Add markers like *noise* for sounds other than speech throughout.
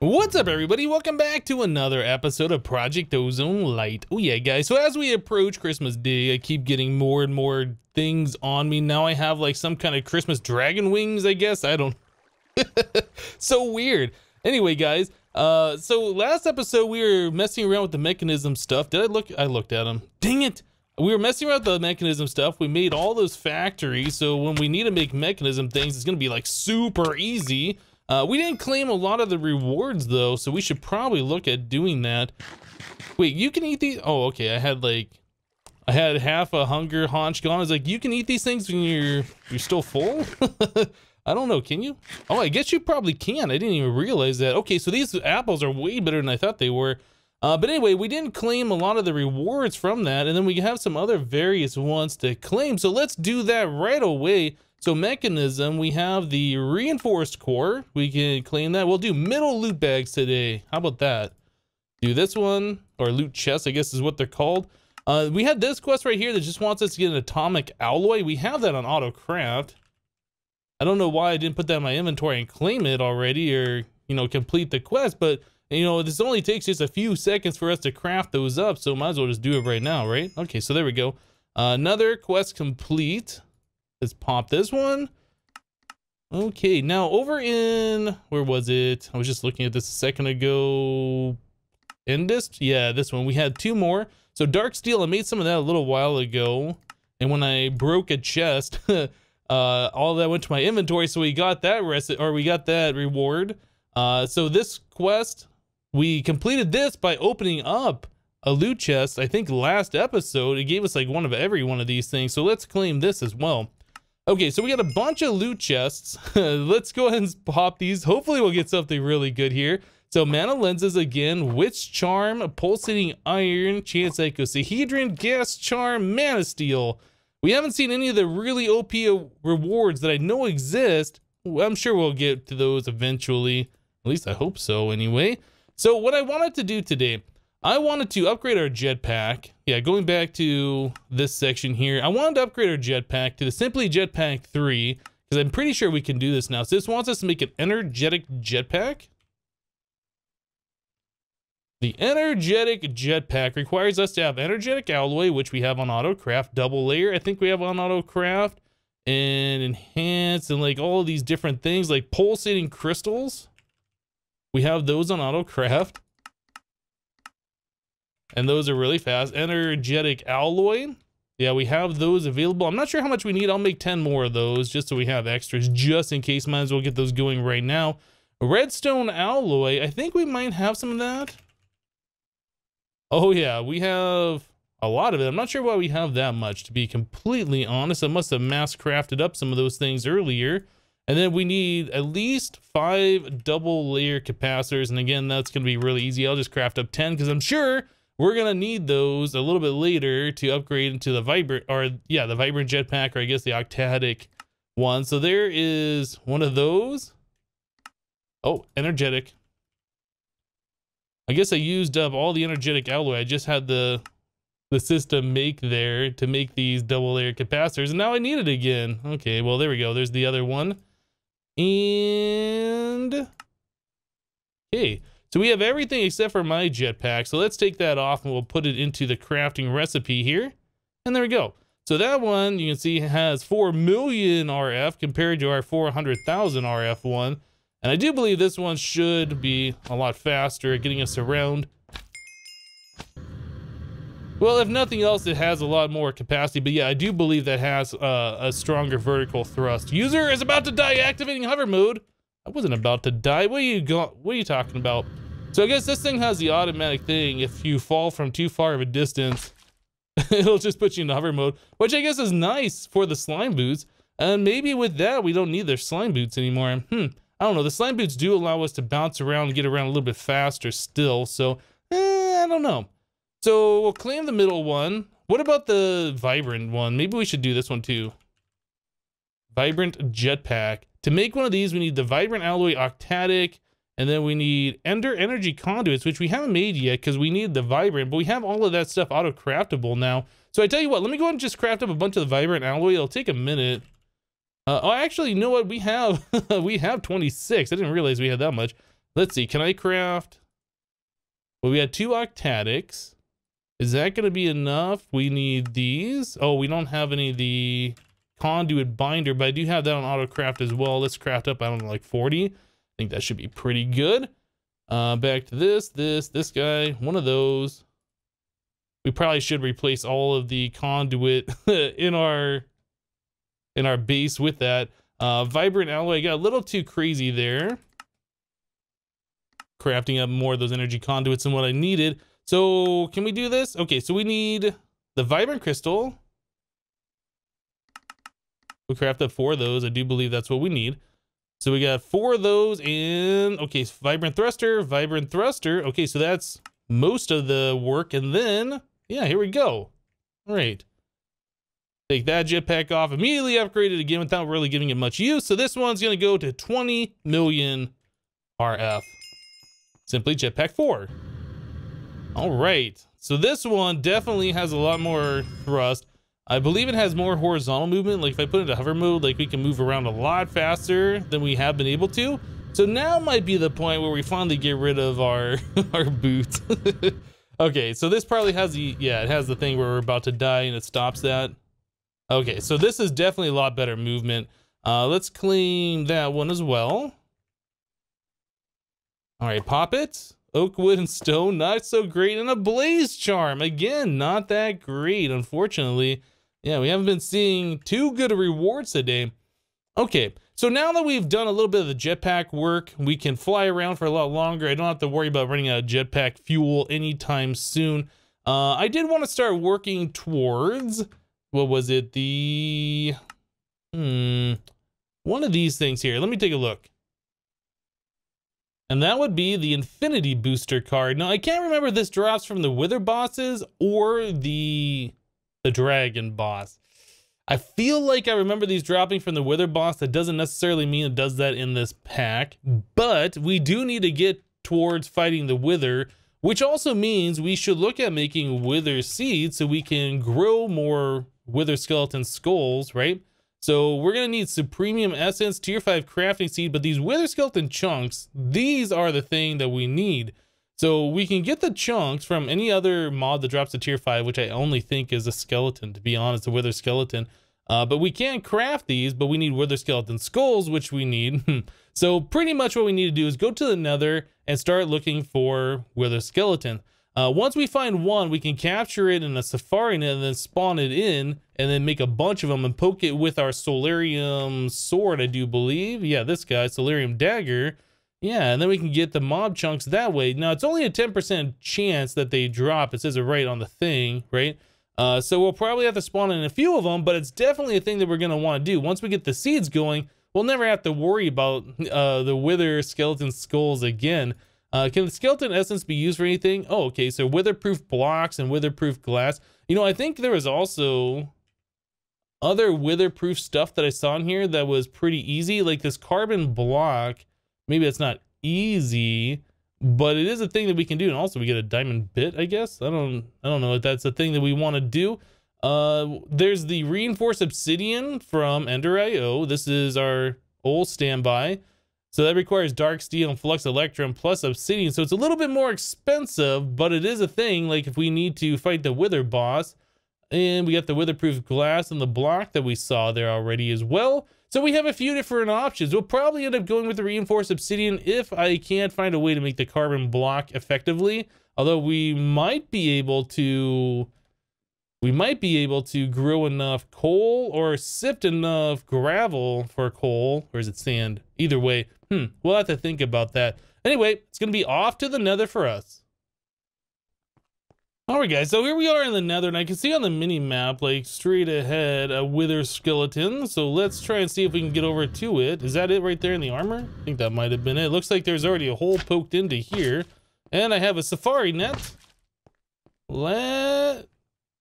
What's up everybody? Welcome back to another episode of Project Ozone Lite. Oh yeah guys, so as we approach Christmas Day, I keep getting more and more things on me. Now I have like some kind of Christmas dragon wings, I guess. I don't... *laughs* so weird. Anyway guys, uh, so last episode we were messing around with the Mekanism stuff. Did I look? I looked at them. Dang it! We were messing around with the Mekanism stuff. We made all those factories, so when we need to make Mekanism things, it's gonna be like super easy. Uh, we didn't claim a lot of the rewards though, so we should probably look at doing that. Wait, you can eat these? Oh, okay. I had like, I had half a hunger haunch gone. I was like, you can eat these things when you're you're still full. *laughs* I don't know. Can you? Oh, I guess you probably can. I didn't even realize that. Okay, so these apples are way better than I thought they were. Uh, but anyway, we didn't claim a lot of the rewards from that, and then we have some other various ones to claim. So let's do that right away. So Mekanism, we have the reinforced core. We can claim that. We'll do middle loot bags today. How about that? Do this one, or loot chest, I guess is what they're called. Uh, we had this quest right here that just wants us to get an atomic alloy. We have that on AutoCraft. I don't know why I didn't put that in my inventory and claim it already or, you know, complete the quest, but, you know, this only takes just a few seconds for us to craft those up, so might as well just do it right now, right? Okay, so there we go. Uh, another quest complete. Let's pop this one. Okay, now over in, where was it? I was just looking at this a second ago. Endist? Yeah, this one. We had two more. So Dark Steel, I made some of that a little while ago. And when I broke a chest, *laughs* uh, all that went to my inventory. So we got that rest or we got that reward. Uh, so this quest, we completed this by opening up a loot chest. I think last episode, it gave us like one of every one of these things. So let's claim this as well. Okay, so we got a bunch of loot chests. *laughs* Let's go ahead and pop these. Hopefully we'll get something really good here. So mana lenses again, witch charm, pulsating iron, chance icosahedron, gas charm, manasteel. We haven't seen any of the really OP rewards that I know exist. I'm sure we'll get to those eventually. At least I hope so anyway. So what I wanted to do today, I wanted to upgrade our jetpack. Yeah, going back to this section here, I wanted to upgrade our jetpack to the Simply Jetpack 3, because I'm pretty sure we can do this now. So this wants us to make an energetic jetpack. The energetic jetpack requires us to have energetic alloy, which we have on AutoCraft, double layer, I think we have on AutoCraft, and enhance, and like all of these different things, like pulsating crystals. We have those on AutoCraft and those are really fast. Energetic alloy. Yeah, we have those available. I'm not sure how much we need. I'll make 10 more of those just so we have extras just in case. Might as well get those going right now. Redstone alloy. I think we might have some of that. Oh yeah, we have a lot of it. I'm not sure why we have that much, to be completely honest. I must have mass crafted up some of those things earlier. And then we need at least five double layer capacitors. And again, that's going to be really easy. I'll just craft up 10 because I'm sure we're gonna need those a little bit later to upgrade into the vibrant or yeah the vibrant jetpack or i guess the octadic one. So there is one of those. Oh energetic. I guess i used up all the energetic alloy. I just had the the system make there to make these double layer capacitors and now i need it again. Okay well there we go. There's the other one. And okay so we have everything except for my jetpack. So let's take that off and we'll put it into the crafting recipe here. And there we go. So that one you can see has 4 million RF compared to our 400,000 RF one. And I do believe this one should be a lot faster at getting us around. Well, if nothing else, it has a lot more capacity. But yeah, I do believe that has uh, a stronger vertical thrust. User is about to die activating hover mode. I wasn't about to die. What are you What are you talking about? So I guess this thing has the automatic thing. If you fall from too far of a distance, *laughs* it'll just put you in hover mode, which I guess is nice for the slime boots. And maybe with that, we don't need their slime boots anymore. Hmm. I don't know. The slime boots do allow us to bounce around and get around a little bit faster still. So, eh, I don't know. So we'll claim the middle one. What about the vibrant one? Maybe we should do this one too. Vibrant jetpack. To make one of these, we need the Vibrant Alloy Octadic, and then we need Ender Energy Conduits, which we haven't made yet because we need the Vibrant, but we have all of that stuff auto-craftable now. So I tell you what, let me go ahead and just craft up a bunch of the Vibrant Alloy. It'll take a minute. Uh, oh, actually, you know what? We have *laughs* we have 26. I didn't realize we had that much. let's see, can I craft? Well, we had two octadics. Is that going to be enough? We need these. Oh, we don't have any of the conduit binder, but I do have that on auto craft as well. Let's craft up, I don't know, like 40. I think that should be pretty good. Uh, back to this, this, this guy, one of those. We probably should replace all of the conduit *laughs* in our in our base with that. Uh, vibrant alloy got a little too crazy there. Crafting up more of those energy conduits than what I needed. So can we do this? Okay, so we need the vibrant crystal. We craft up four of those. I do believe that's what we need. So we got four of those and okay, vibrant thruster, vibrant thruster. Okay, so that's most of the work. And then, yeah, here we go. All right. Take that jetpack off, immediately upgrade it again without really giving it much use. So this one's gonna go to 20 million RF. Simply jetpack four. All right. So this one definitely has a lot more thrust. I believe it has more horizontal movement. Like if I put it into hover mode, like we can move around a lot faster than we have been able to. So now might be the point where we finally get rid of our, *laughs* our boots. *laughs* okay, so this probably has the, yeah, it has the thing where we're about to die and it stops that. Okay, so this is definitely a lot better movement. Uh, let's clean that one as well. All right, pop it. Oak wood and stone, not so great. And a blaze charm, again, not that great, unfortunately. Yeah, we haven't been seeing too good of rewards today. Okay, so now that we've done a little bit of the jetpack work, we can fly around for a lot longer. I don't have to worry about running out of jetpack fuel anytime soon. Uh, I did want to start working towards, what was it, the, hmm, one of these things here. Let me take a look. And that would be the Infinity Booster card. Now, I can't remember this drops from the Wither bosses or the the dragon boss. I feel like I remember these dropping from the Wither boss. That doesn't necessarily mean it does that in this pack, but we do need to get towards fighting the Wither, which also means we should look at making Wither seeds so we can grow more Wither skeleton skulls, right? So we're going to need Supremium Essence, Tier 5 Crafting Seed, but these Wither Skeleton chunks, these are the thing that we need. So we can get the chunks from any other mod that drops to tier 5, which I only think is a skeleton, to be honest, a wither skeleton. Uh, but we can't craft these, but we need wither skeleton skulls, which we need. *laughs* so pretty much what we need to do is go to the nether and start looking for wither skeleton. Uh, once we find one, we can capture it in a safari net and then spawn it in and then make a bunch of them and poke it with our solarium sword, I do believe. Yeah, this guy, solarium dagger. Yeah, and then we can get the mob chunks that way. Now, it's only a 10% chance that they drop. It says it right on the thing, right? Uh, so we'll probably have to spawn in a few of them, but it's definitely a thing that we're going to want to do. Once we get the seeds going, we'll never have to worry about uh, the wither skeleton skulls again. Uh, can the skeleton essence be used for anything? Oh, okay, so witherproof blocks and witherproof glass. You know, I think there was also other witherproof stuff that I saw in here that was pretty easy, like this carbon block maybe it's not easy, but it is a thing that we can do. And also we get a diamond bit, I guess. I don't I don't know if that's a thing that we want to do. Uh, there's the reinforced obsidian from Ender IO. This is our old standby. So that requires dark steel and flux electrum plus obsidian. So it's a little bit more expensive, but it is a thing. Like if we need to fight the wither boss, and we got the witherproof glass and the block that we saw there already as well. So we have a few different options. We'll probably end up going with the reinforced obsidian if I can't find a way to make the carbon block effectively. Although we might be able to, we might be able to grow enough coal or sift enough gravel for coal, or is it sand? Either way, hmm, we'll have to think about that. Anyway, it's going to be off to the nether for us. Alright guys, so here we are in the nether, and I can see on the mini map, like, straight ahead, a wither skeleton. So let's try and see if we can get over to it. Is that it right there in the armor? I think that might have been it. Looks like there's already a hole poked into here. And I have a safari net. Let...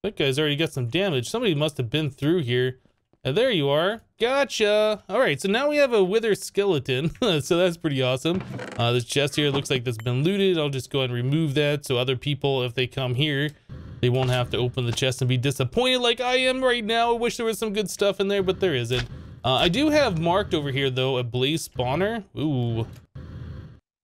That guy's already got some damage. Somebody must have been through here. And there you are. Gotcha. All right, so now we have a wither skeleton. *laughs* so that's pretty awesome. Uh, this chest here looks like that's been looted. I'll just go ahead and remove that so other people, if they come here, they won't have to open the chest and be disappointed like I am right now. I wish there was some good stuff in there, but there isn't. Uh, I do have marked over here, though, a blaze spawner. Ooh.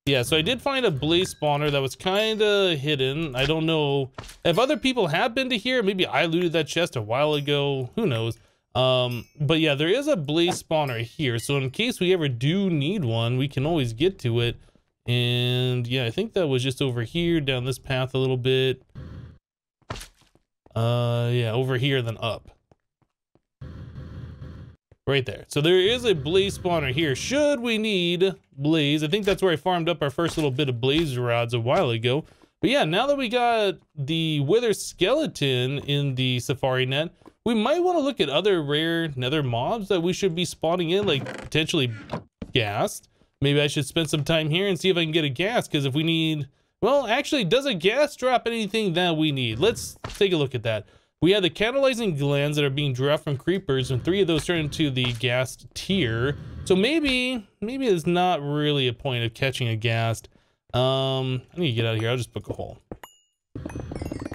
Yeah, so I did find a blaze spawner that was kind of hidden. I don't know if other people have been to here. Maybe I looted that chest a while ago. Who knows? Um, but yeah, there is a blaze spawner here. So in case we ever do need one, we can always get to it. And yeah, I think that was just over here down this path a little bit. Uh, yeah, over here then up. Right there. So there is a blaze spawner here. Should we need blaze? I think that's where I farmed up our first little bit of blaze rods a while ago. But yeah, now that we got the wither skeleton in the safari net, we might want to look at other rare nether mobs that we should be spawning in, like potentially ghast. Maybe I should spend some time here and see if I can get a ghast, because if we need... Well, actually, does a ghast drop anything that we need? Let's take a look at that. We have the catalyzing glands that are being dropped from creepers, and three of those turn into the ghast tier. So maybe, maybe it's not really a point of catching a ghast. Um, I need to get out of here. I'll just book a hole.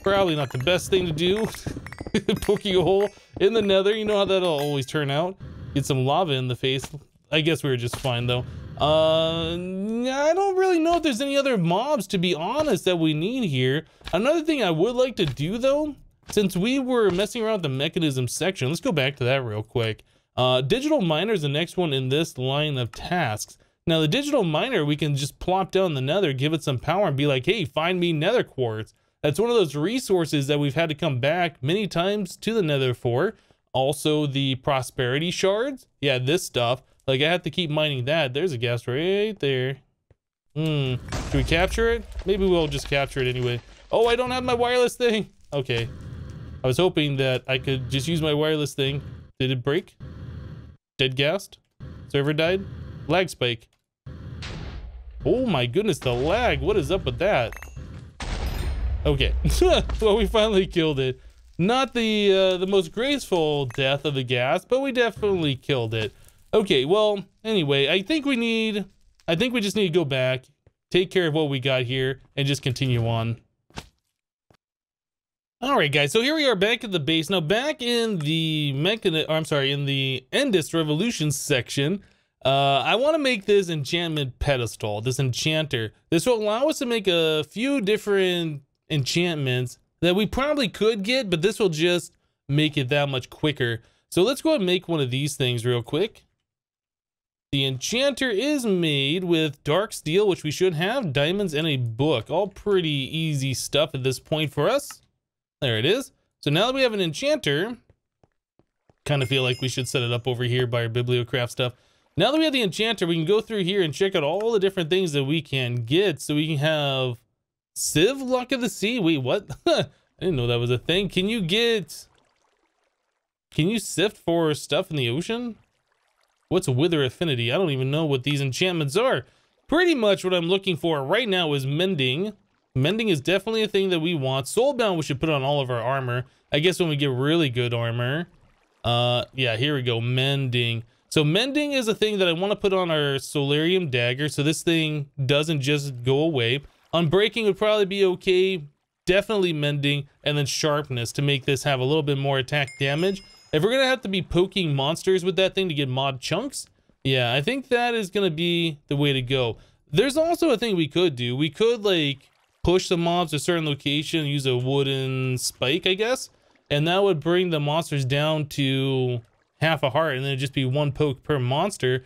Probably not the best thing to do. *laughs* *laughs* Poking a hole in the nether. You know how that'll always turn out. Get some lava in the face. I guess we were just fine though. Uh, I don't really know if there's any other mobs, to be honest, that we need here. Another thing I would like to do though, since we were messing around with the Mekanism section, let's go back to that real quick. Uh, digital miner is the next one in this line of tasks. Now the digital miner, we can just plop down the nether, give it some power and be like, hey, find me nether quartz. That's one of those resources that we've had to come back many times to the nether for. Also the prosperity shards. Yeah, this stuff. Like I have to keep mining that. There's a ghast right there. Hmm. Should we capture it? Maybe we'll just capture it anyway. Oh, I don't have my wireless thing. Okay. I was hoping that I could just use my wireless thing. Did it break? Dead ghast? Server died? Lag spike. Oh my goodness, the lag. What is up with that? Okay. *laughs* well, we finally killed it. Not the uh, the most graceful death of the ghast, but we definitely killed it. Okay, well, anyway, I think we need... I think we just need to go back, take care of what we got here, and just continue on. Alright guys, so here we are back at the base. Now back in the mechani- I'm sorry, in the Endist Revolution section, uh, I want to make this enchantment pedestal, this enchanter. This will allow us to make a few different enchantments that we probably could get, but this will just make it that much quicker. So let's go and make one of these things real quick. The enchanter is made with dark steel, which we should have, diamonds, and a book. All pretty easy stuff at this point for us. There it is. So now that we have an enchanter, kind of feel like we should set it up over here by our bibliocraft stuff. Now that we have the enchanter, we can go through here and check out all the different things that we can get. So we can have Sieve Luck of the Sea. Wait, what? *laughs* I didn't know that was a thing. Can you get... Can you sift for stuff in the ocean? What's Wither Affinity? I don't even know what these enchantments are. Pretty much what I'm looking for right now is Mending. Mending is definitely a thing that we want. Soulbound we should put on all of our armor. I guess when we get really good armor. Uh, yeah, here we go. Mending. So mending is a thing that I want to put on our solarium dagger so this thing doesn't just go away. Unbreaking would probably be okay. Definitely mending and then sharpness to make this have a little bit more attack damage. If we're going to have to be poking monsters with that thing to get mob chunks, yeah, I think that is going to be the way to go. There's also a thing we could do. We could like push the mobs to a certain location, use a wooden spike, I guess. And that would bring the monsters down to half a heart and then it'd just be one poke per monster.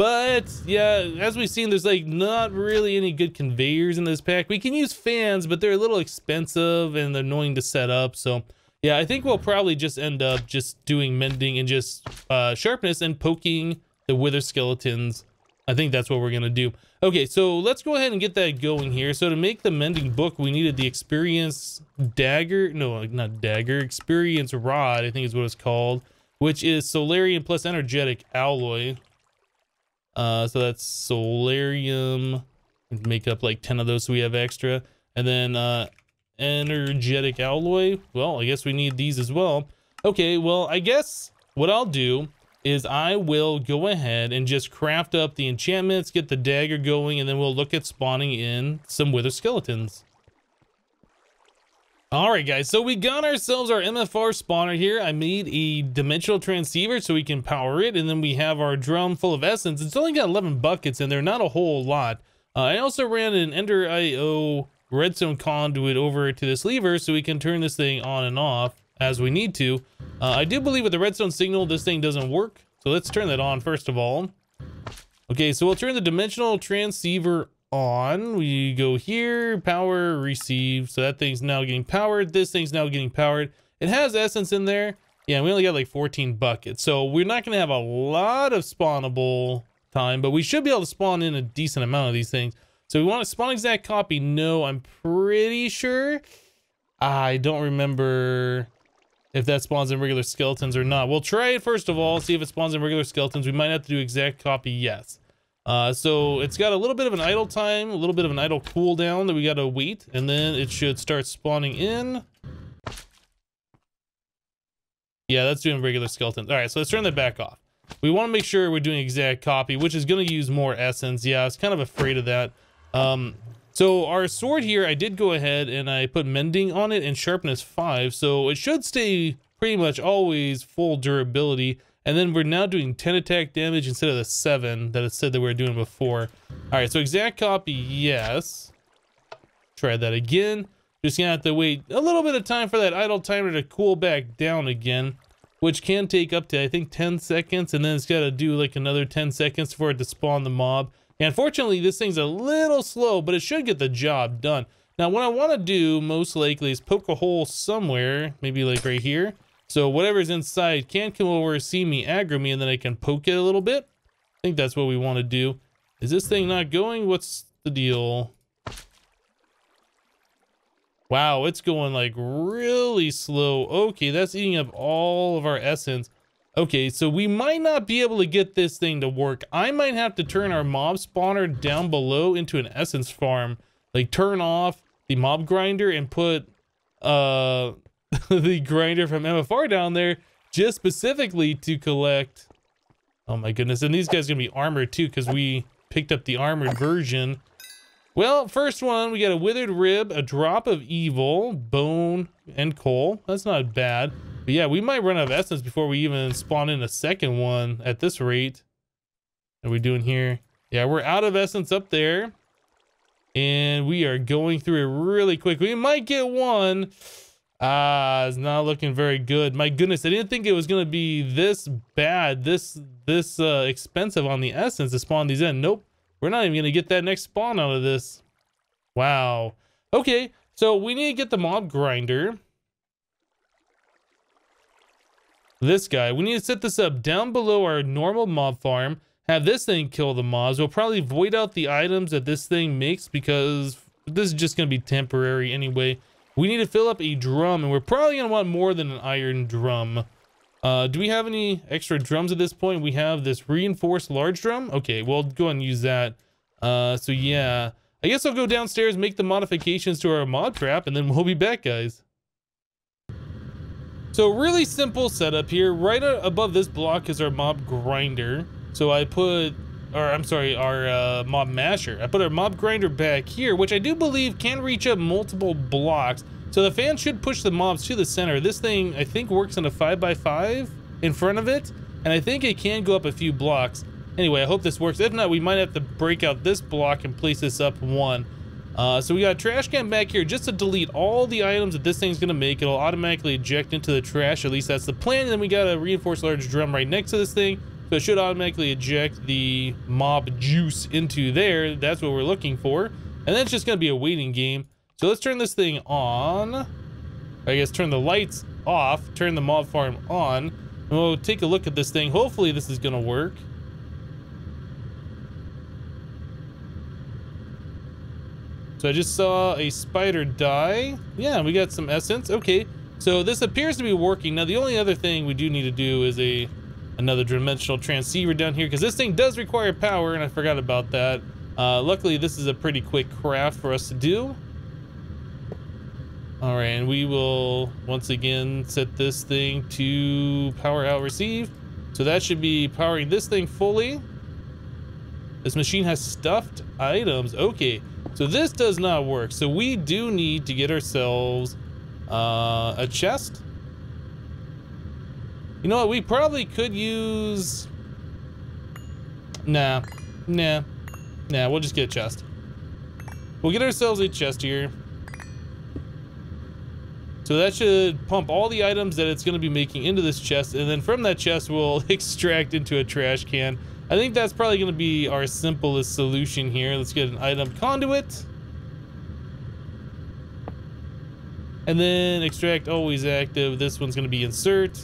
But yeah, as we've seen, there's like not really any good conveyors in this pack. We can use fans, but they're a little expensive and annoying to set up. So yeah, I think we'll probably just end up just doing mending and just uh, sharpness and poking the wither skeletons. I think that's what we're going to do. Okay, so let's go ahead and get that going here. So to make the mending book, we needed the experience dagger. No, not dagger. Experience rod, I think is what it's called which is Soularium plus Energetic Alloy. Uh, so that's soularium. Make up like 10 of those so we have extra. And then uh, Energetic Alloy. Well, I guess we need these as well. Okay, well, I guess what I'll do is I will go ahead and just craft up the enchantments, get the dagger going, and then we'll look at spawning in some wither skeletons. Alright guys, so we got ourselves our MFR spawner here. I made a dimensional transceiver so we can power it, and then we have our drum full of essence. It's only got 11 buckets in there, not a whole lot. Uh, I also ran an Ender IO redstone conduit over to this lever so we can turn this thing on and off as we need to. Uh, I do believe with the redstone signal, this thing doesn't work. So let's turn that on first of all. Okay, so we'll turn the dimensional transceiver on. We go here, power, receive. So that thing's now getting powered. This thing's now getting powered. It has essence in there. Yeah, we only got like 14 buckets. So we're not going to have a lot of spawnable time, but we should be able to spawn in a decent amount of these things. So we want to spawn exact copy. No, I'm pretty sure. I don't remember if that spawns in regular skeletons or not. We'll try it first of all, see if it spawns in regular skeletons. We might have to do exact copy, yes. Uh, so it's got a little bit of an idle time, a little bit of an idle cooldown that we got to wait, and then it should start spawning in. Yeah, that's doing regular skeletons. All right, so let's turn that back off. We want to make sure we're doing exact copy, which is going to use more essence. Yeah, I was kind of afraid of that. Um, so our sword here, I did go ahead and I put mending on it and sharpness 5, so it should stay pretty much always full durability. And then we're now doing 10 attack damage instead of the 7 that it said that we were doing before. Alright, so exact copy, yes. Try that again. Just gonna have to wait a little bit of time for that idle timer to cool back down again, which can take up to, I think, 10 seconds, and then it's gotta do like another 10 seconds for it to spawn the mob. And unfortunately, this thing's a little slow, but it should get the job done. Now, what I want to do most likely is poke a hole somewhere, maybe like right here. So whatever's inside can come over, see me, aggro me, and then I can poke it a little bit. I think that's what we want to do. Is this thing not going? What's the deal? Wow, it's going like really slow. Okay, that's eating up all of our essence. Okay, so we might not be able to get this thing to work. I might have to turn our mob spawner down below into an essence farm. Like turn off the mob grinder and put uh *laughs* the grinder from MFR down there just specifically to collect. Oh my goodness, and these guys are gonna be armored too because we picked up the armored version. Well, first one, we got a withered rib, a drop of evil, bone, and coal. That's not bad. But yeah, we might run out of essence before we even spawn in a second one at this rate. What are we doing here? Yeah, we're out of essence up there. And we are going through it really quick. We might get one. Ah, it's not looking very good. My goodness, I didn't think it was going to be this bad, this this uh, expensive on the essence to spawn these in. Nope. We're not even going to get that next spawn out of this. Wow. Okay, so we need to get the mob grinder. this guy. We need to set this up down below our normal mob farm, have this thing kill the mobs. We'll probably void out the items that this thing makes because this is just going to be temporary anyway. We need to fill up a drum, and we're probably going to want more than an iron drum. Uh, do we have any extra drums at this point? We have this reinforced large drum. Okay, we'll go and use that. Uh, so yeah, I guess I'll go downstairs, make the modifications to our mod trap, and then we'll be back, guys. So really simple setup here. Right above this block is our mob grinder. So I put, or I'm sorry, our uh, mob masher. I put our mob grinder back here, which I do believe can reach up multiple blocks. So the fan should push the mobs to the center. This thing, I think, works in a 5x5 in front of it. And I think it can go up a few blocks. Anyway, I hope this works. If not, we might have to break out this block and place this up one. Uh, so we got a trash can back here just to delete all the items that this thing's gonna make. It'll automatically eject into the trash, at least that's the plan. And then we got a reinforced large drum right next to this thing. So it should automatically eject the mob juice into there. That's what we're looking for. And then it's just gonna be a waiting game. So let's turn this thing on. I guess turn the lights off, turn the mob farm on. And we'll take a look at this thing. Hopefully this is gonna work. So I just saw a spider die. Yeah, we got some essence. Okay, so this appears to be working. Now, the only other thing we do need to do is a another dimensional transceiver down here because this thing does require power, and I forgot about that. Uh, luckily, this is a pretty quick craft for us to do. All right, and we will once again set this thing to power out receive. So that should be powering this thing fully. This machine has stuffed items. Okay, so this does not work. So we do need to get ourselves uh, a chest. You know what? We probably could use... Nah. Nah. Nah, we'll just get a chest. we'll get ourselves a chest here. So that should pump all the items that it's going to be making into this chest, and then from that chest, we'll *laughs* extract into a trash can. I think that's probably going to be our simplest solution here. Let's get an item conduit. And then extract always active. This one's going to be insert.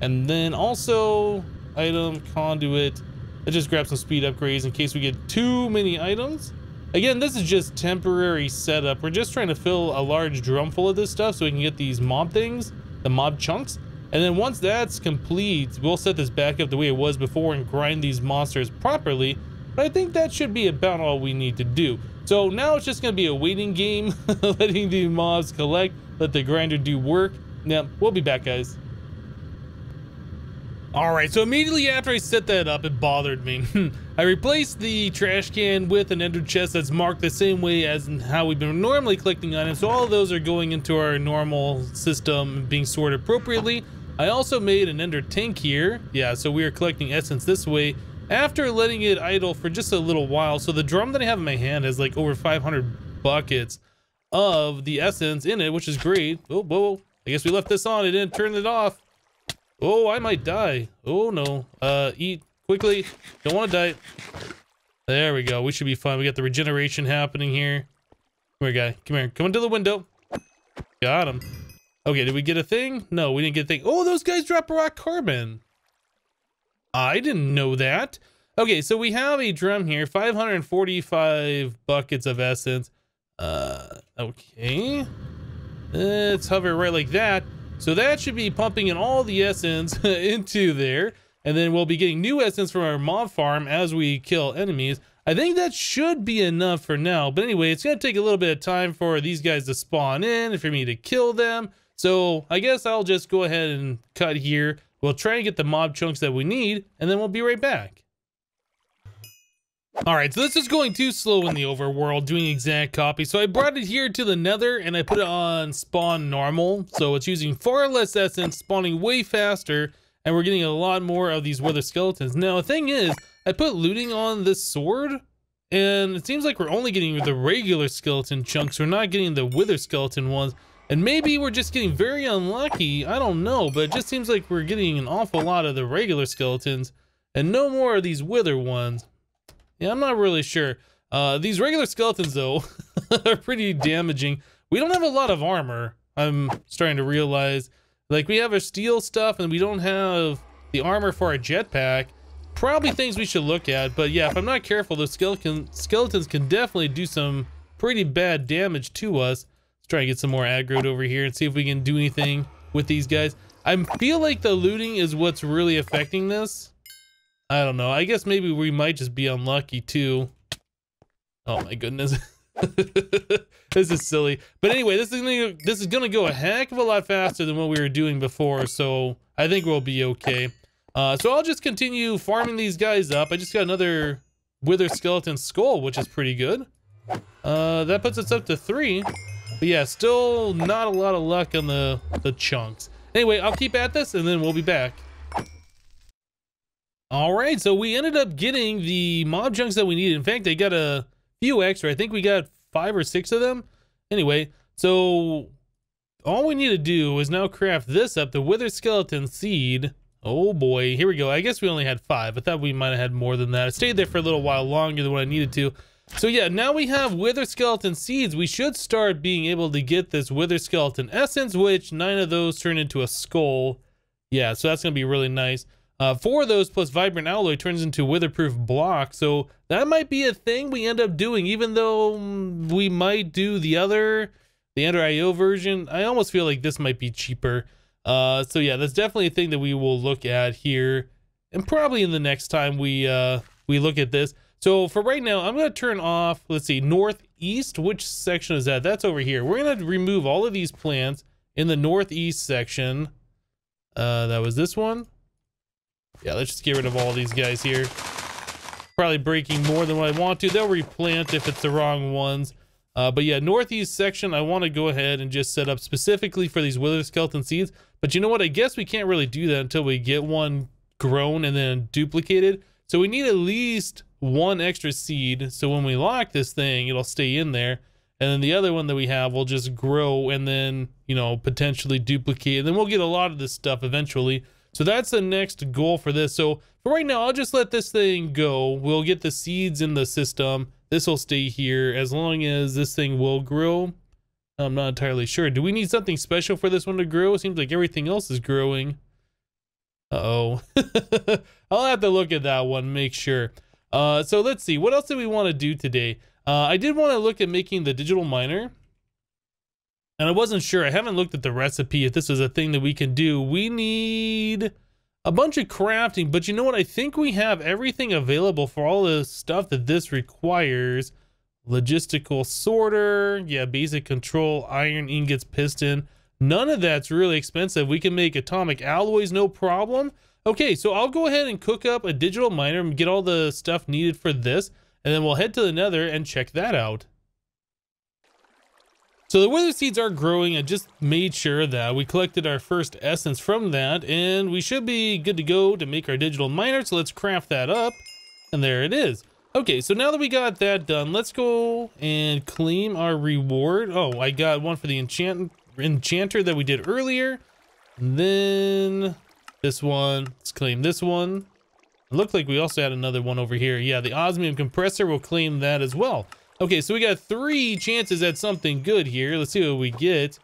And then also item conduit. Let's just grab some speed upgrades in case we get too many items. Again, this is just temporary setup. We're just trying to fill a large drum full of this stuff so we can get these mob things, the mob chunks. And then once that's complete, we'll set this back up the way it was before and grind these monsters properly. But I think that should be about all we need to do. So now it's just going to be a waiting game, *laughs* letting the mobs collect, let the grinder do work. Now, we'll be back, guys. All right, so immediately after I set that up, it bothered me. *laughs* I replaced the trash can with an ender chest that's marked the same way as how we've been normally collecting items. So all of those are going into our normal system being sorted appropriately. I also made an ender tank here. Yeah, so we are collecting essence this way after letting it idle for just a little while. So the drum that I have in my hand has like over 500 buckets of the essence in it, which is great. Oh, whoa, I guess we left this on. I didn't turn it off. Oh, I might die. Oh, no. Uh, eat quickly. Don't want to die. There we go. We should be fine. We got the regeneration happening here. Come here, guy. Come here. Come into the window. Got him. Okay, did we get a thing? No, we didn't get a thing. Oh, those guys drop rock carbon. I didn't know that. Okay, so we have a drum here. 545 buckets of essence. Uh, okay. Let's hover right like that. So that should be pumping in all the essence *laughs* into there. And then we'll be getting new essence from our mob farm as we kill enemies. I think that should be enough for now. But anyway, it's going to take a little bit of time for these guys to spawn in and for me to kill them. So I guess I'll just go ahead and cut here. We'll try and get the mob chunks that we need, and then we'll be right back. All right, so this is going too slow in the overworld, doing exact copy. So I brought it here to the nether and I put it on spawn normal. So it's using far less essence, spawning way faster, and we're getting a lot more of these wither skeletons. Now, the thing is, I put looting on this sword, and it seems like we're only getting the regular skeleton chunks. We're not getting the wither skeleton ones. And maybe we're just getting very unlucky. I don't know, but it just seems like we're getting an awful lot of the regular skeletons and no more of these wither ones. Yeah, I'm not really sure. Uh, these regular skeletons, though, *laughs* are pretty damaging. We don't have a lot of armor, I'm starting to realize. Like, we have our steel stuff, and we don't have the armor for our jetpack. Probably things we should look at, but yeah, if I'm not careful, those skeleton, skeletons can definitely do some pretty bad damage to us. Let's try and get some more aggroed over here and see if we can do anything with these guys. I feel like the looting is what's really affecting this. I don't know. I guess maybe we might just be unlucky too. Oh my goodness. *laughs* this is silly. But anyway, this is gonna this is gonna go a heck of a lot faster than what we were doing before, so I think we'll be okay. Uh, so I'll just continue farming these guys up. I just got another wither skeleton skull, which is pretty good. Uh, that puts us up to three. But yeah, still not a lot of luck on the, the chunks. Anyway, I'll keep at this and then we'll be back. All right, so we ended up getting the mob chunks that we needed. In fact, they got a few extra. I think we got five or six of them. Anyway, so all we need to do is now craft this up, the wither skeleton seed. Oh boy, here we go. I guess we only had five. I thought we might have had more than that. I stayed there for a little while longer than what I needed to. So yeah, now we have wither skeleton seeds. We should start being able to get this wither skeleton essence, which nine of those turn into a skull. Yeah, so that's going to be really nice. Uh, four of those plus Vibrant Alloy turns into Witherproof Block, so that might be a thing we end up doing, even though mm, we might do the other, the Ender IO version. I almost feel like this might be cheaper. Uh, so yeah, that's definitely a thing that we will look at here, and probably in the next time we uh, we look at this. So for right now, I'm going to turn off, let's see, northeast. Which section is that? That's over here. We're going to remove all of these plants in the northeast section. Uh, that was this one. Yeah, let's just get rid of all these guys here. Probably breaking more than what I want to. They'll replant if it's the wrong ones. Uh, but yeah, northeast section, I want to go ahead and just set up specifically for these wither skeleton seeds. But you know what? I guess we can't really do that until we get one grown and then duplicated. So we need at least one extra seed. So when we lock this thing, it'll stay in there. And then the other one that we have will just grow and then, you know, potentially duplicate. And then we'll get a lot of this stuff eventually. So that's the next goal for this. So for right now, I'll just let this thing go. We'll get the seeds in the system. This will stay here as long as this thing will grow. I'm not entirely sure. Do we need something special for this one to grow? It seems like everything else is growing. Uh-oh. *laughs* I'll have to look at that one, make sure. Uh, so let's see. What else do we want to do today? Uh, I did want to look at making the digital miner. And I wasn't sure. I haven't looked at the recipe if this is a thing that we can do. We need a bunch of crafting, but you know what? I think we have everything available for all the stuff that this requires. Logistical sorter, yeah, basic control, iron ingots, piston. None of that's really expensive. We can make atomic alloys, no problem. Okay, so I'll go ahead and cook up a digital miner and get all the stuff needed for this. And then we'll head to the nether and check that out. So the wither seeds are growing. I just made sure that we collected our first essence from that. And we should be good to go to make our digital miner. So let's craft that up. And there it is. Okay, so now that we got that done, let's go and claim our reward. Oh, I got one for the enchant enchanter that we did earlier. And then this one. Let's claim this one. It looked like we also had another one over here. Yeah, the osmium compressor will claim that as well. Okay, so we got three chances at something good here. Let's see what we get.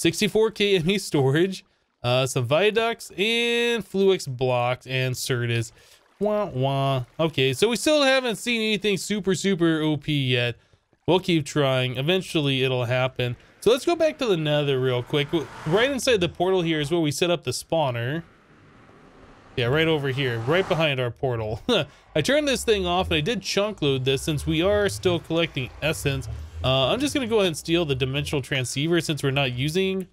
64k *laughs* ME storage, uh, some viaducts, and Fluix blocks, and Certus. Wah, wah. Okay, so we still haven't seen anything super, super OP yet. We'll keep trying. Eventually, it'll happen. So let's go back to the nether real quick. Right inside the portal here is where we set up the spawner. Yeah, right over here, right behind our portal. *laughs* I turned this thing off and I did chunk load this since we are still collecting essence. Uh, I'm just gonna go ahead and steal the dimensional transceiver since we're not using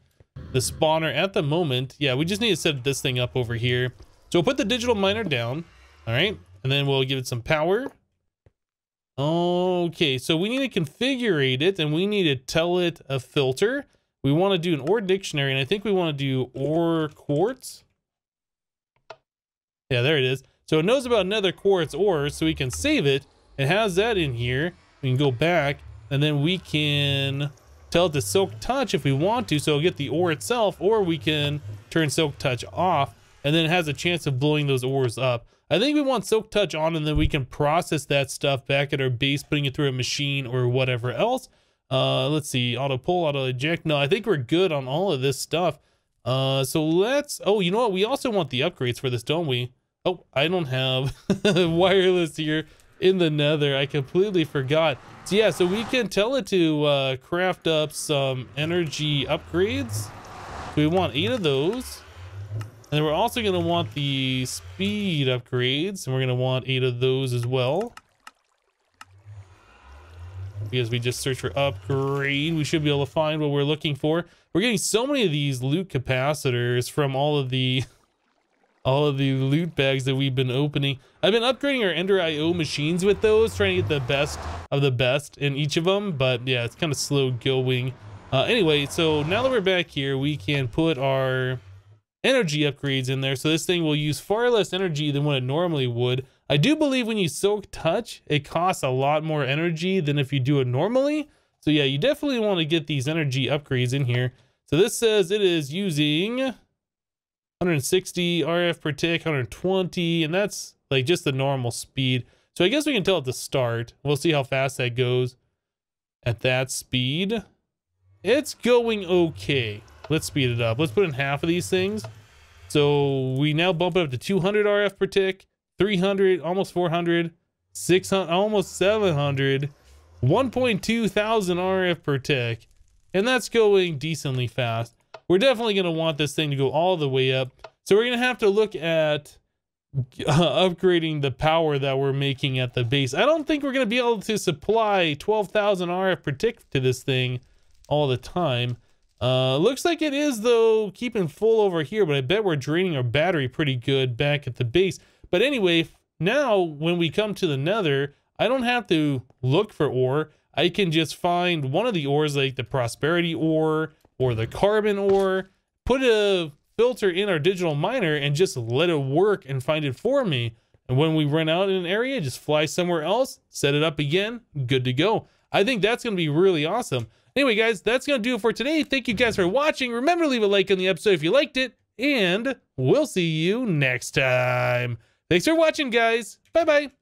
the spawner at the moment. Yeah, we just need to set this thing up over here. So we'll put the digital miner down, all right? And then we'll give it some power. Okay, so we need to configure it and we need to tell it a filter. We want to do an ore dictionary and I think we want to do ore quartz. Yeah, there it is. So it knows about nether quartz ore, so we can save it. It has that in here. We can go back, and then we can tell it to silk touch if we want to, so get the ore itself, or we can turn silk touch off, and then it has a chance of blowing those ores up. I think we want silk touch on, and then we can process that stuff back at our base, putting it through a machine or whatever else. Uh, let's see, auto pull, auto eject. No, I think we're good on all of this stuff. Uh, so let's, oh, you know what? We also want the upgrades for this, don't we? Oh, I don't have *laughs* wireless here in the nether. I completely forgot. So yeah, so we can tell it to uh, craft up some energy upgrades. we want eight of those. And we're also going to want the speed upgrades. And we're going to want eight of those as well. Because we just search for upgrade, we should be able to find what we're looking for. We're getting so many of these loot capacitors from all of the *laughs* all of the loot bags that we've been opening. I've been upgrading our Ender IO machines with those, trying to get the best of the best in each of them. But yeah, it's kind of slow going. Uh, anyway, so now that we're back here, we can put our energy upgrades in there. So this thing will use far less energy than what it normally would. I do believe when you silk touch, it costs a lot more energy than if you do it normally. So yeah, you definitely want to get these energy upgrades in here. So this says it is using 160 RF per tick, 120, and that's like just the normal speed. So I guess we can tell at the start. We'll see how fast that goes at that speed. It's going okay. Let's speed it up. Let's put in half of these things. So we now bump it up to 200 RF per tick, 300, almost 400, 600, almost 700, 1.2 thousand RF per tick. And that's going decently fast we're definitely going to want this thing to go all the way up. So we're going to have to look at uh, upgrading the power that we're making at the base. I don't think we're going to be able to supply 12,000 RF per tick to this thing all the time. Uh, looks like it is, though, keeping full over here, but I bet we're draining our battery pretty good back at the base. But anyway, now when we come to the nether, I don't have to look for ore. I can just find one of the ores, like the prosperity ore, or the carbon ore, put a filter in our digital miner and just let it work and find it for me. And when we run out in an area, just fly somewhere else, set it up again, good to go. I think that's going to be really awesome. Anyway, guys, that's going to do it for today. Thank you guys for watching. Remember to leave a like on the episode if you liked it, and we'll see you next time. Thanks for watching, guys. Bye-bye.